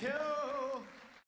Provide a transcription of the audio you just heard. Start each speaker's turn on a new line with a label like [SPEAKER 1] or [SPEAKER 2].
[SPEAKER 1] kill.